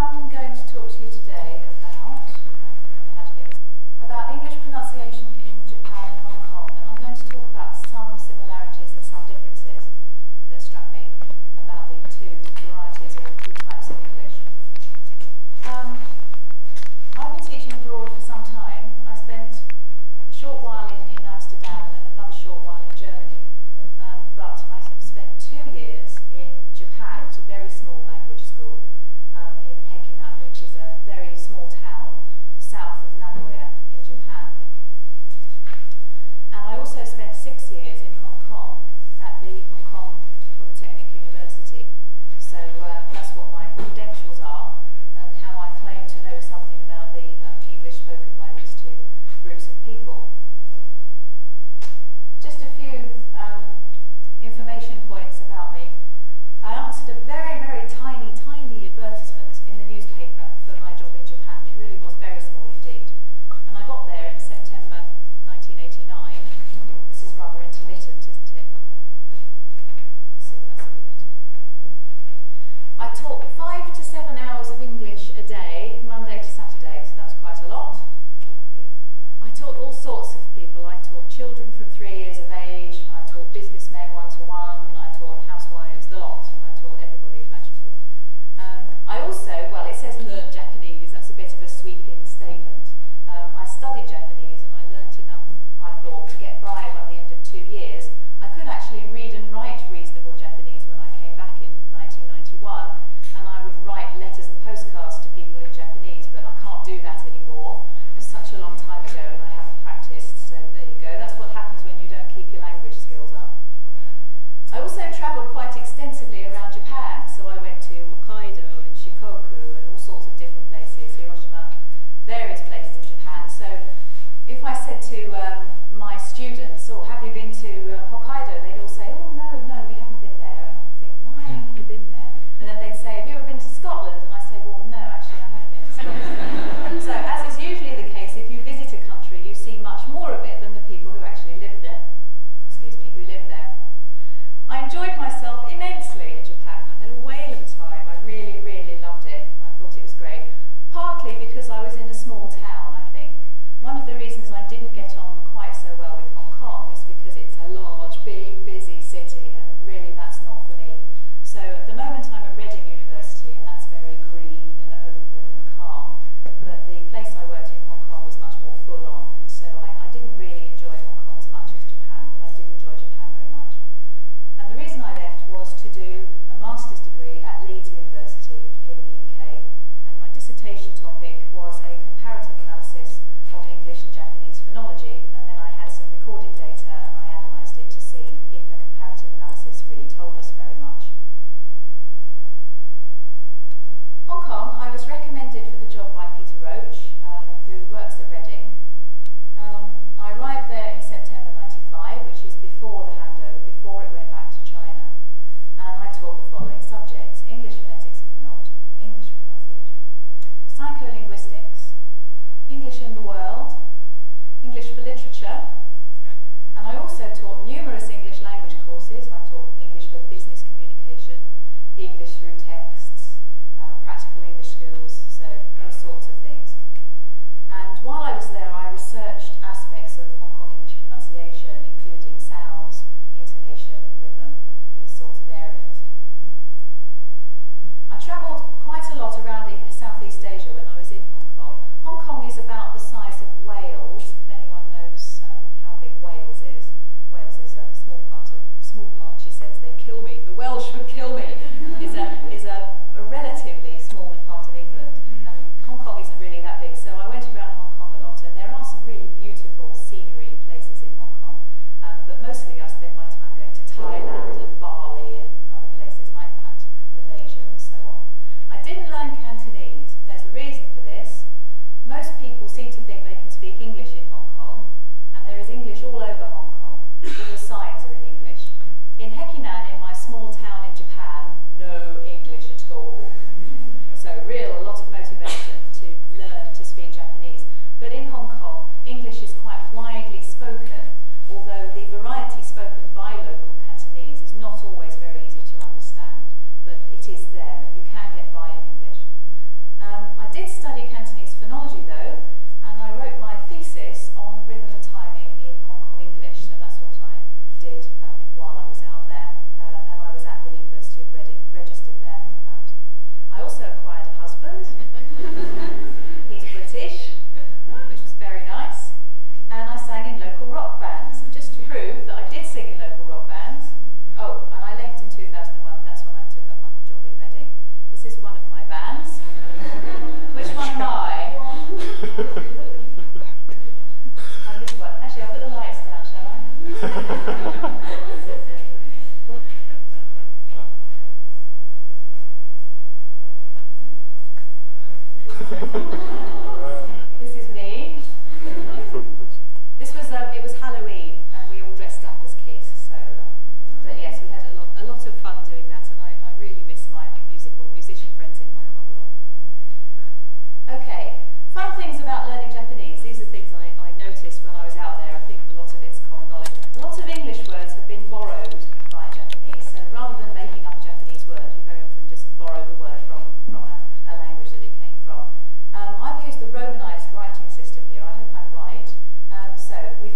I'm going to talk to you today about, to this, about English pronunciation in Japan and Hong Kong, and I'm going to talk about some similarities six years in Hong Kong at the Hong Kong said to um, my students, "Oh, have you been to uh, Hokkaido?" They'd all say, "Oh no, no, we haven't been there." And I'd think, "Why hmm. haven't you been there?" And then they'd say, "Have you ever been to Scotland?" teacher. And I also taught numerous English language courses. I taught English for business communication, English through texts, uh, practical English skills, so those sorts of things. And while I was there, I researched aspects of Hong Kong English pronunciation, including sounds, intonation, rhythm, these sorts of areas. I travelled quite a lot around would kill me.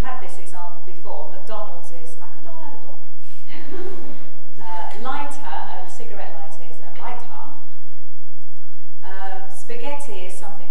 had this example before, McDonald's is Macadonaldon. uh, lighter, a cigarette lighter is a lighter. Um, spaghetti is something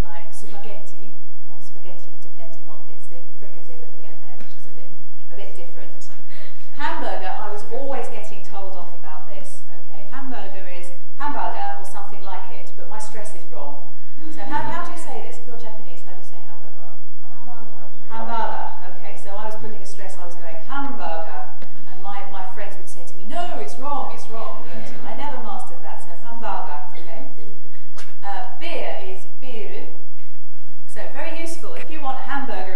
hamburger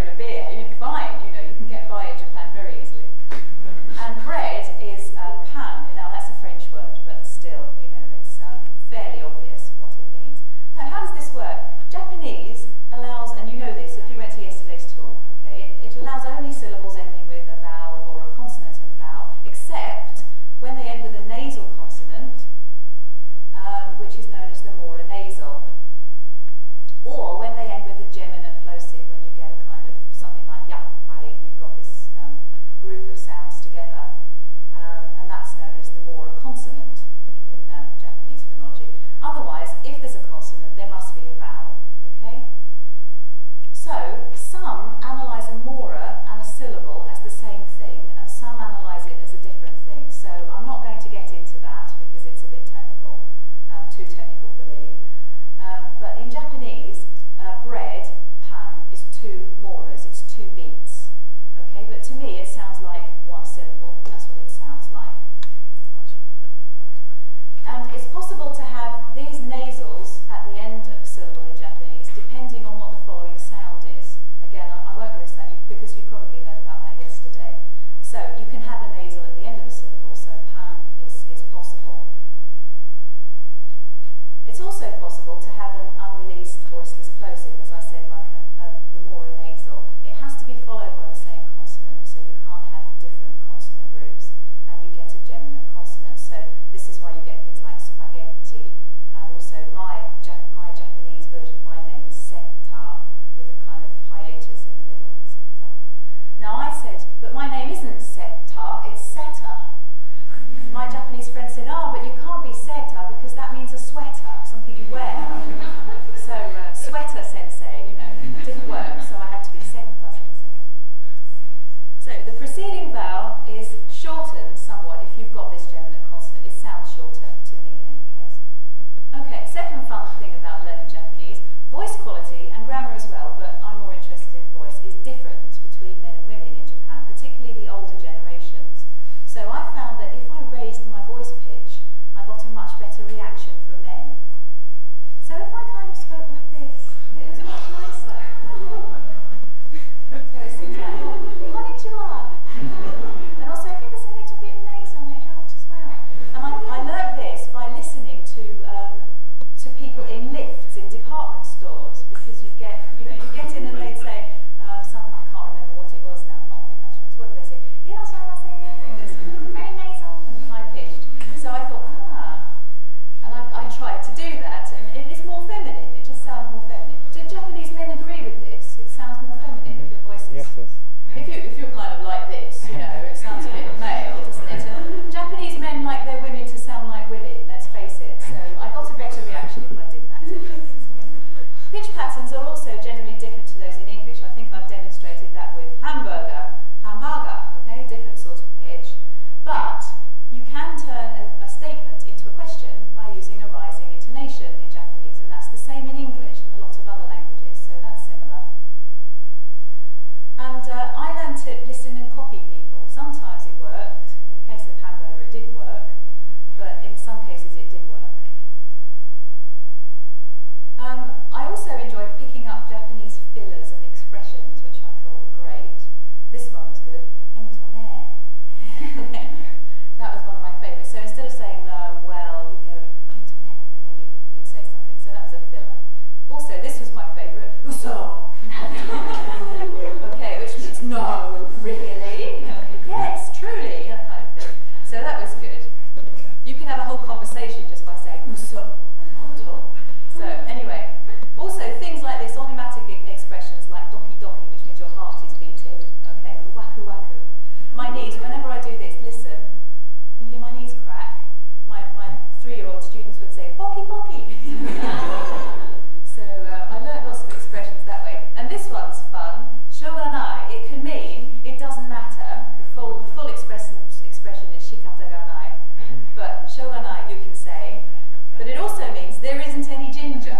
It's also possible to have an unreleased voiceless plosive, as I said, like a, a, the mora nasal. It has to be followed by the same consonant, so you can't have different consonant groups, and you get a geminate consonant. So this is why you get things like spaghetti, and also my ja my Japanese version of my name is Seta, with a kind of hiatus in the middle. Seta. Now I said, but my name isn't Seta, it's Setter. My Japanese friend said, ah, but you shouganai, you can say, but it also means there isn't any ginger.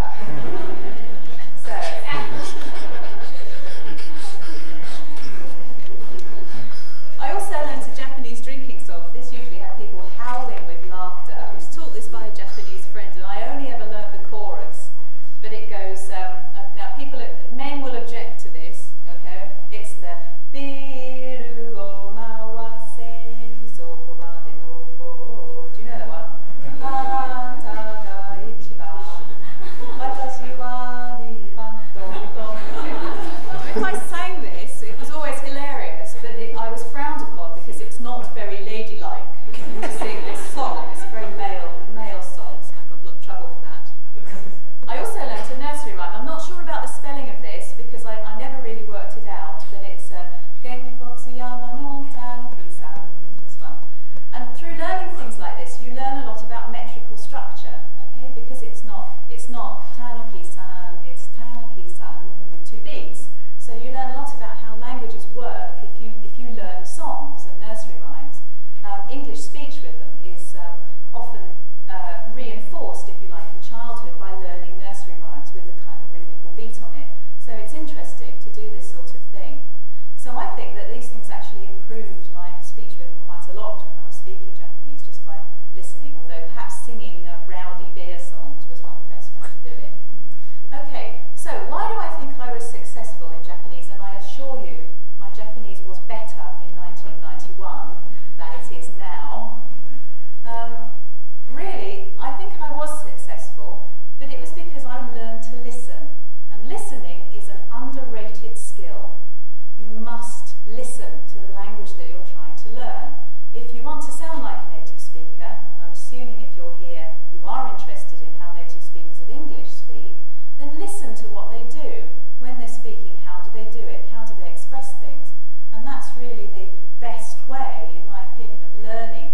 relevant to the language that you're trying to learn. If you want to sound like a native speaker, and I'm assuming if you're here you are interested in how native speakers of English speak, then listen to what they do. When they're speaking, how do they do it? How do they express things? And that's really the best way, in my opinion, of learning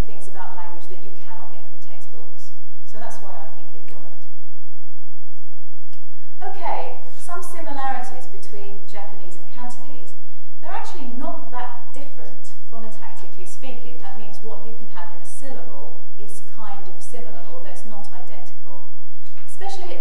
different phonotactically speaking. That means what you can have in a syllable is kind of similar, although it's not identical. Especially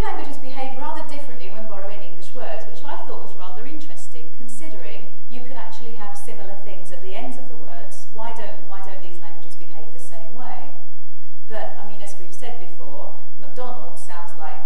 two languages behave rather differently when borrowing English words, which I thought was rather interesting, considering you could actually have similar things at the ends of the words. Why don't, why don't these languages behave the same way? But, I mean, as we've said before, McDonald sounds like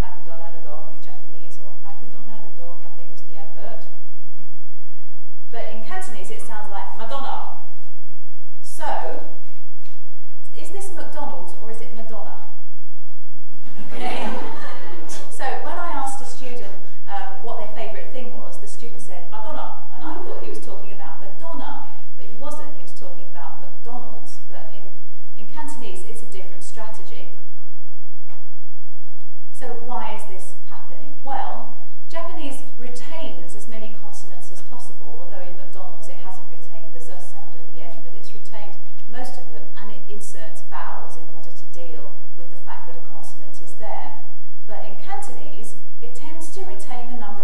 well, Japanese retains as many consonants as possible, although in McDonald's it hasn't retained the z sound at the end, but it's retained most of them, and it inserts vowels in order to deal with the fact that a consonant is there. But in Cantonese, it tends to retain the number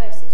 places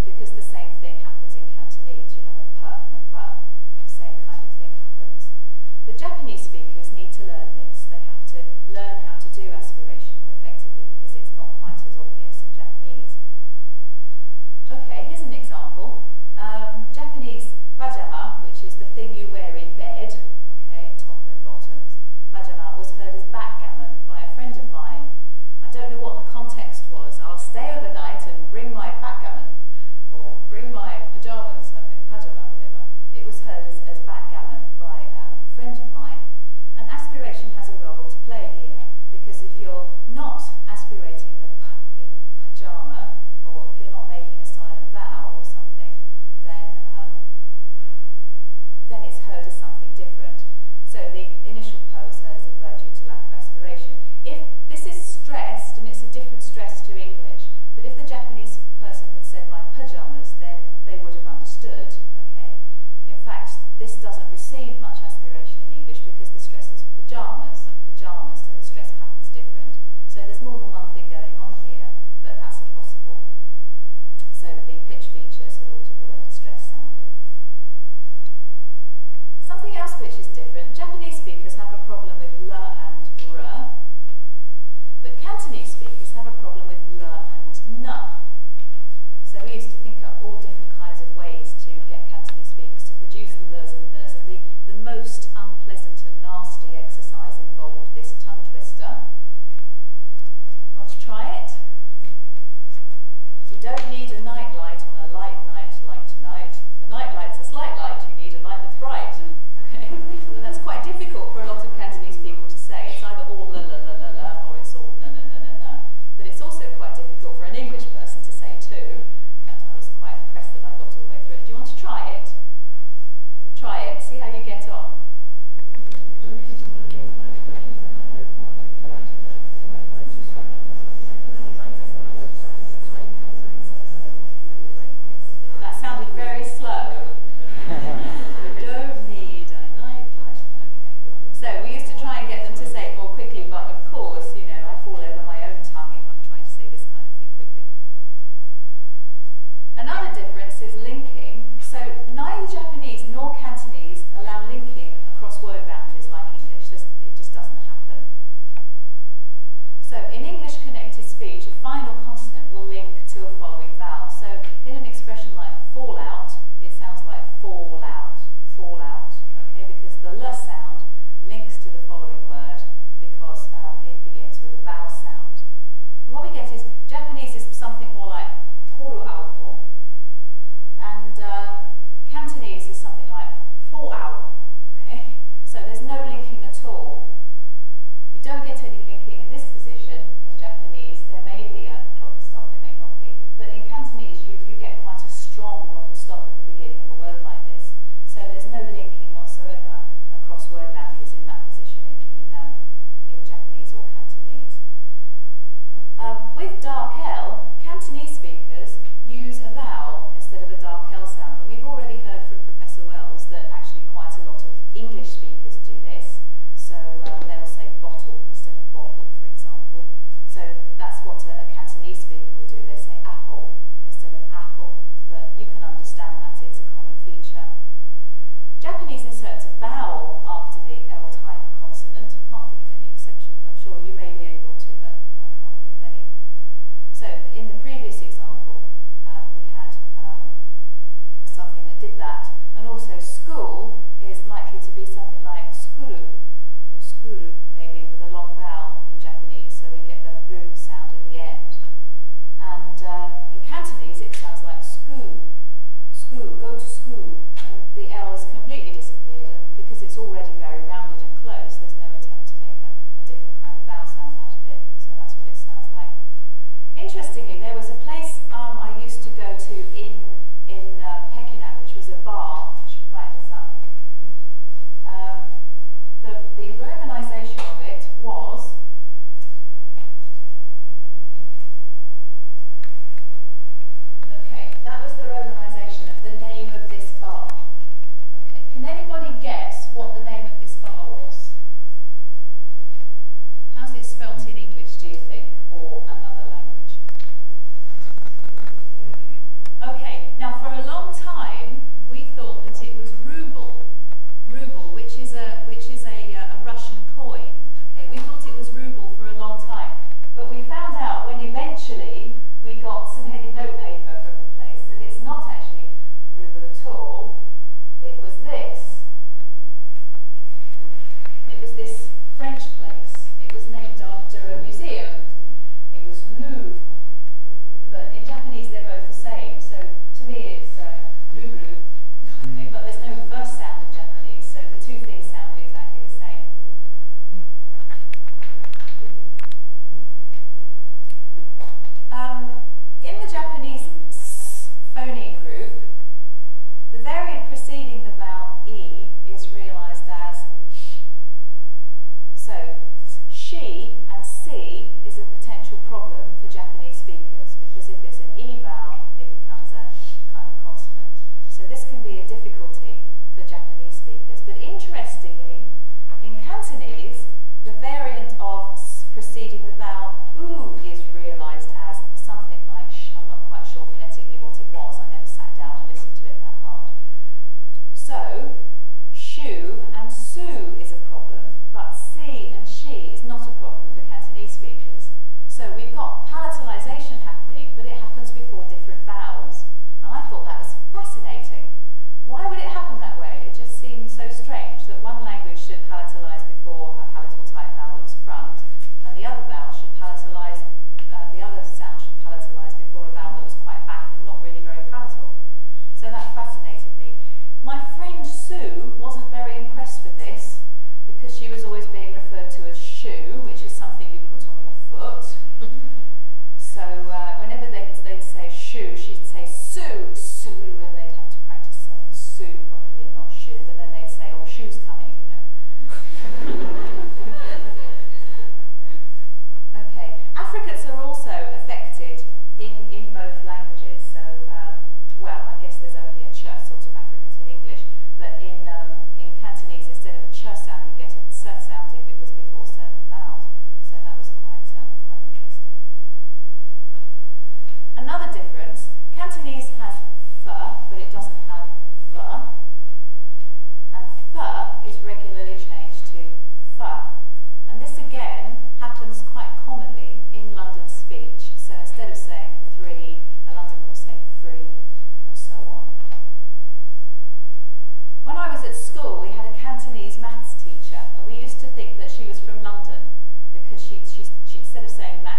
school, uh, the hours all, it was this. but it doesn't have the. And the is regularly changed to fa. And this again happens quite commonly in London speech. So instead of saying three, a Londoner will say free, and so on. When I was at school, we had a Cantonese maths teacher, and we used to think that she was from London because she, she, she instead of saying maths,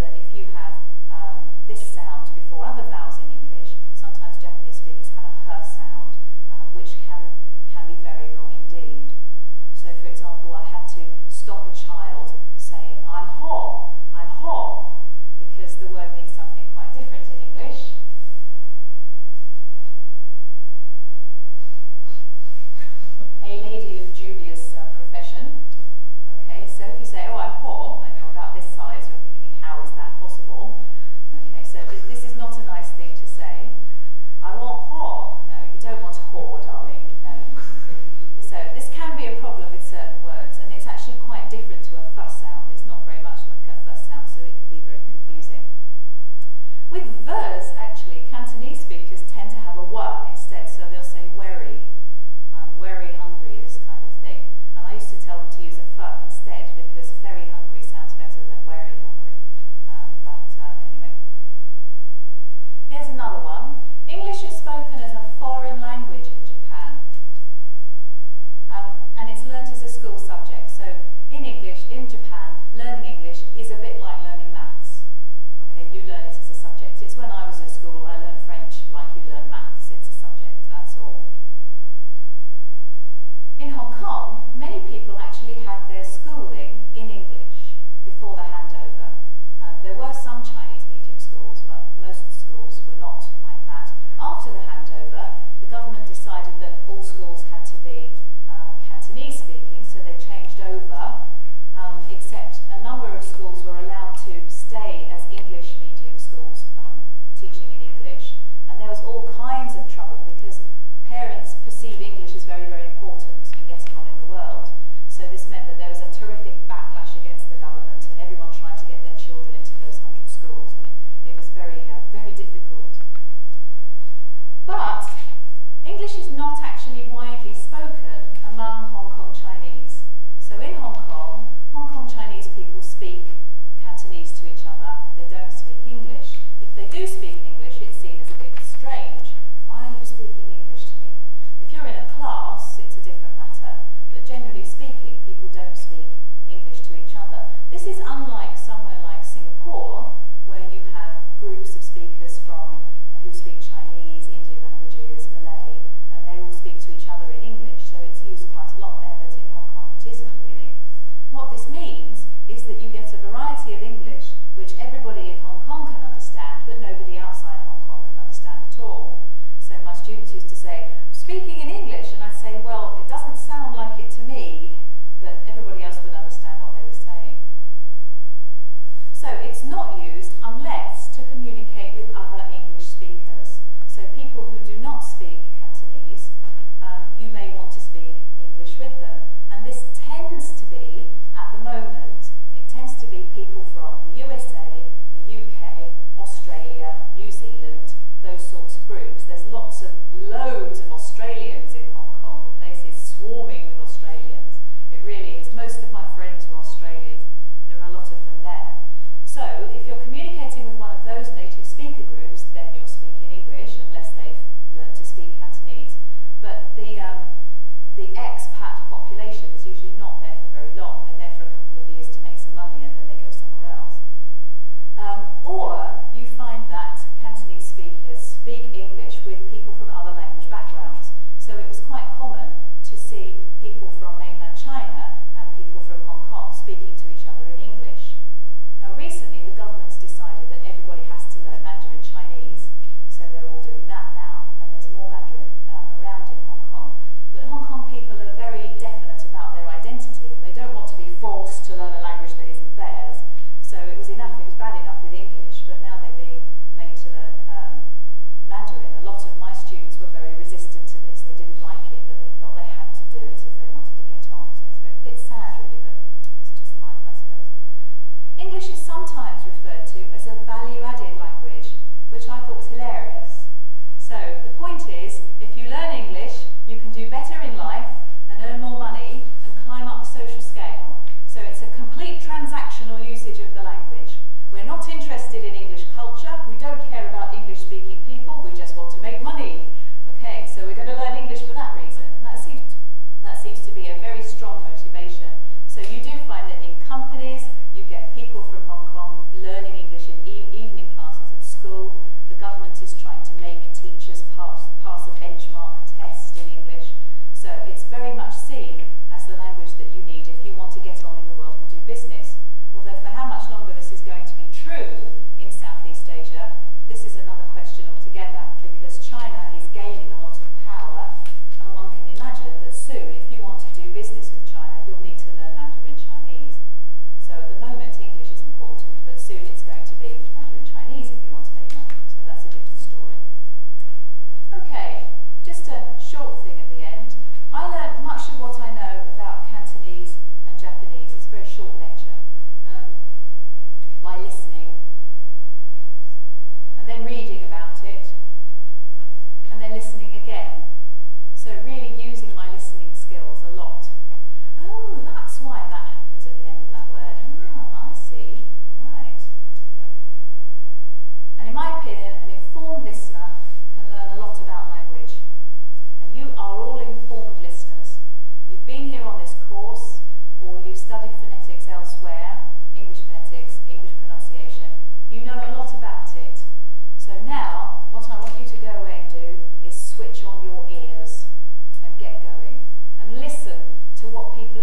that if you have um, this sound before other vowels in English, sometimes Japanese speakers have a her sound, um, which can, can be very wrong indeed. So for example, I had to stop a child saying, I'm ho, I'm ho, because the word means something quite different in English. A lady of dubious uh, profession. Okay, so if you say, oh, I'm poor, and you're about this size, you're thinking, how is that possible? So this, this is not a nice thing to say. I want whore. No, you don't want whore, darling. No. So this can be a problem with certain words, and it's actually quite different to a fuss sound. It's not very much like a fuss sound, so it can be very confusing. With vers, actually, Cantonese speakers tend to have a wa instead, so they'll say very. I'm very hungry, this kind of thing. And I used to tell them to use a fu instead because very hungry sounds better than very hungry. Um, but uh, anyway. Here's another one. English is spoken as a foreign language in Japan. Um, and it's learnt as a school subject. So in English, in Japan, learning English is a bit like learning maths. Okay, you learn it as a subject. It's when I was at school, I learned French like you learn maths. It's a subject, that's all. In Hong Kong, many people actually had their schooling in English before the handover. Um, there were some Chinese medium schools, but most schools were not. After the handover, the government decided that all schools had to be um, Cantonese speaking, so they changed over, um, except a number of schools were allowed to stay as English medium schools um, teaching in English. And there was all kinds of trouble because parents perceive English as very, very important in getting on in the world. So this meant that there was a terrific backlash against the government and everyone tried to get their children into those hundred schools and it, it was very, uh, very difficult. But English is not actually widely spoken among Hong Kong Chinese. So in Hong Kong, Hong Kong Chinese people speak Cantonese to each other. They don't speak English. If they do speak English, it's seen as a bit strange. Why are you speaking English to me? If you're in a class, it's a different matter, but generally speaking, people don't speak English to each other. This is unlike somewhere like Singapore, where you have groups of speakers from who speak Chinese, Indian languages, Malay, and they all speak to each other in English, so it's used quite a lot there, but in Hong Kong it isn't really. What this means is that you get a variety of English which everybody in Hong Kong can understand, but nobody outside Hong Kong can understand at all. So my students used to say, speaking in English, and I'd say, well, it doesn't sound like it to me, but everybody else would understand what they were saying. So it's not used unless to communicate with other English speakers. So people who do not speak Cantonese, um, you may want to speak English with them. And this tends to be, at the moment, it tends to be people from the USA, the UK, Australia, New Zealand, those sorts of groups. There's lots of, loads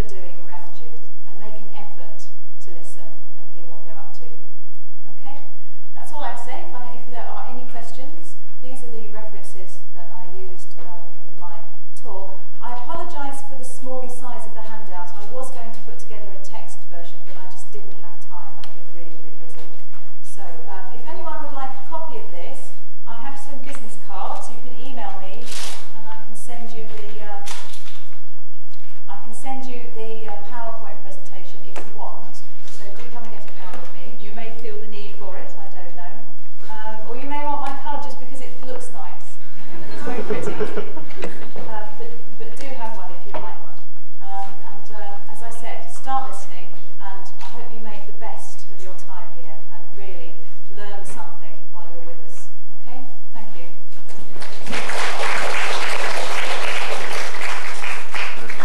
are doing around you and make an effort to listen and hear what they're up to. Okay? That's all I'd say. If, I, if there are any questions, these are the references that I used um, in my talk. I apologise for the small size